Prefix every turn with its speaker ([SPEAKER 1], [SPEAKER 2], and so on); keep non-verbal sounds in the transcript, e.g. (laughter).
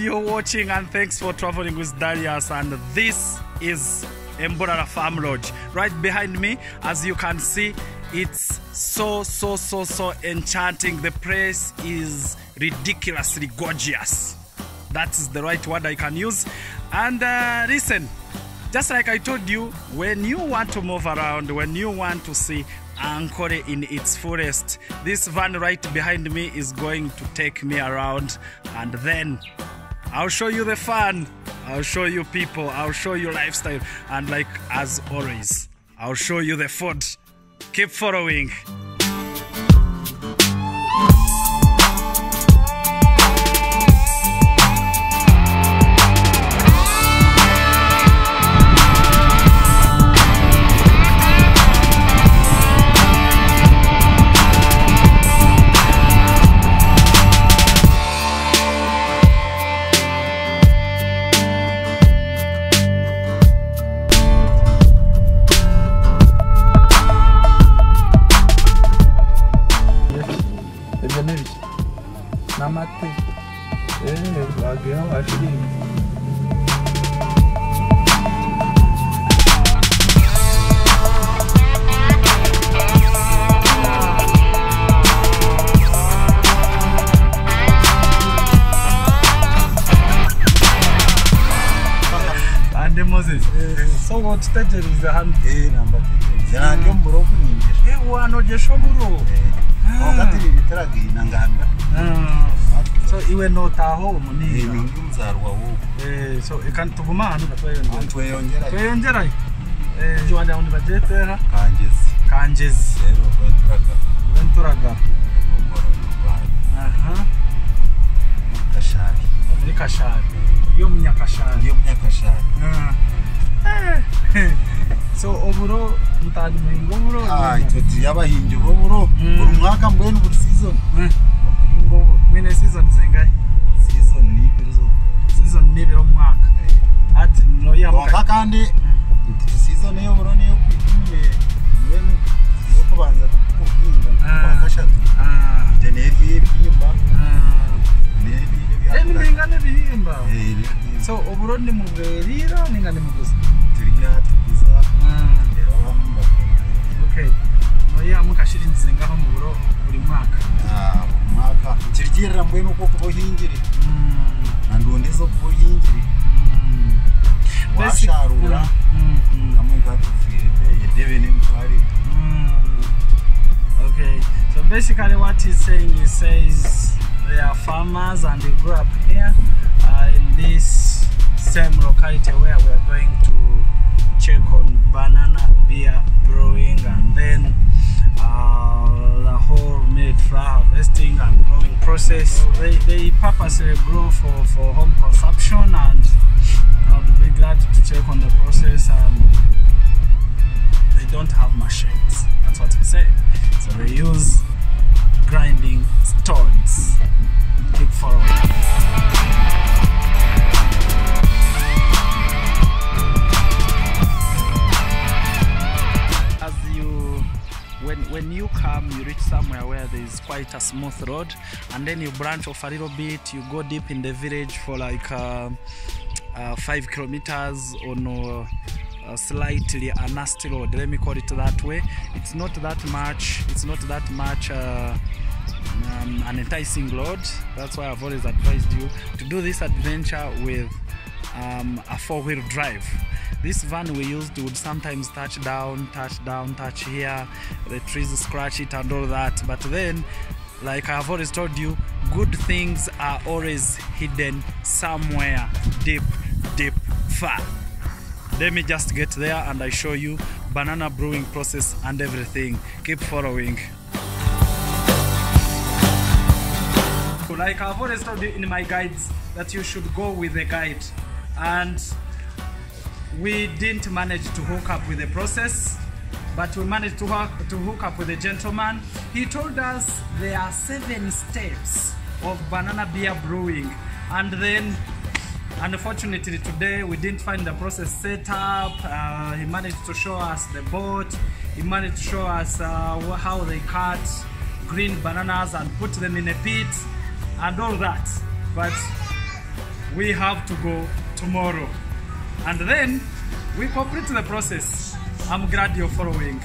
[SPEAKER 1] you're watching, and thanks for traveling with Darius. And this is Emburara Farm Lodge. Right behind me, as you can see, it's so, so, so, so enchanting. The place is ridiculously gorgeous. That is the right word I can use. And uh, listen, just like I told you, when you want to move around, when you want to see Ankole in its fullest, this van right behind me is going to take me around and then I'll show you the fun. I'll show you people. I'll show you lifestyle. And like as always, I'll show you the food. Keep following.
[SPEAKER 2] É, o avião, acho que ande moses so wotitegereze hano
[SPEAKER 3] eh, zange hmm. muburo okuningira
[SPEAKER 1] ewanogeshoburo eh, eh,
[SPEAKER 3] wakatiriritiraga ah. inangamira
[SPEAKER 1] so iwe notaho umunira
[SPEAKER 3] inyungu nzarwa wowe.
[SPEAKER 1] Eh so ikandi tuguma hano batweyongera
[SPEAKER 3] tweyongera
[SPEAKER 1] tweyongera mm. eh jo wanda undi bajetera.
[SPEAKER 3] Kanjezi.
[SPEAKER 1] Kanjezi.
[SPEAKER 3] Rero baturaga baturaga
[SPEAKER 1] aha.
[SPEAKER 3] Kashari
[SPEAKER 1] muri kashari yo munyakashari.
[SPEAKER 3] Yo munyakashari ah.
[SPEAKER 1] eh. (laughs) so oburo mutandi muhingo oburo?
[SPEAKER 3] Ah ito yabahingi oburo
[SPEAKER 1] mm.
[SPEAKER 3] buri mwaka mbwene buri season.
[SPEAKER 1] Eh. mwene season zingahe?
[SPEAKER 3] Season n'ibiri zo
[SPEAKER 1] season n'ibiri mwaka? Eh. Ati no
[SPEAKER 3] yamuka kandi mm. season yo buro niyo kwikumiye niwe niyo kubanza kuhinga.
[SPEAKER 1] Ah.
[SPEAKER 3] Kwafasha jenevi
[SPEAKER 1] ibihimba Emi
[SPEAKER 3] ningane bihimba.
[SPEAKER 1] So oburo ni mugerira ningane
[SPEAKER 3] mugusa. Turiya tugusa. Ah.
[SPEAKER 1] Okay. No ya mukashiri mu buro
[SPEAKER 3] umwaka kirigirira mbwenu uko kubuhingire nandundi zo kubuhingire washarura. Kamwe gatupfire yedeve n'emitware
[SPEAKER 1] Okay, so basically what he's saying, he says they are farmers and they grew up here uh, in this same locality where we are going to check on banana beer brewing and then uh, the whole millet flour harvesting and growing process. They, they purposely uh, grow for, for home consumption and I would be glad to check on the process and they don't have machines. That's what he said. When you come you reach somewhere where there is quite a smooth road and then you branch off a little bit you go deep in the village for like uh, uh, five kilometers on uh, uh, slightly a nasty road. Let me call it that way. It's not that much it's not that much uh, um, an enticing road. That's why i've always advised you to do this adventure with um, a four-wheel drive this van we used would sometimes touch down touch down touch here the trees scratch it and all that. But then like i've always told you good things are always hidden somewhere deep deep far. Let me just get there and i show you banana brewing process and everything. Keep following. Like i've always told you in my guides that you should go with a guide. And we didn't manage to hook up with the process but we managed to hook, to hook up with a gentleman. He told us there are seven steps of banana beer brewing. And then unfortunately today we didn't find the process set up. Uh, he managed to show us the boat. He managed to show us uh, how they cut green bananas and put them in a pit and all that. But we have to go tomorrow. And then we complete the process. I'm glad you're following.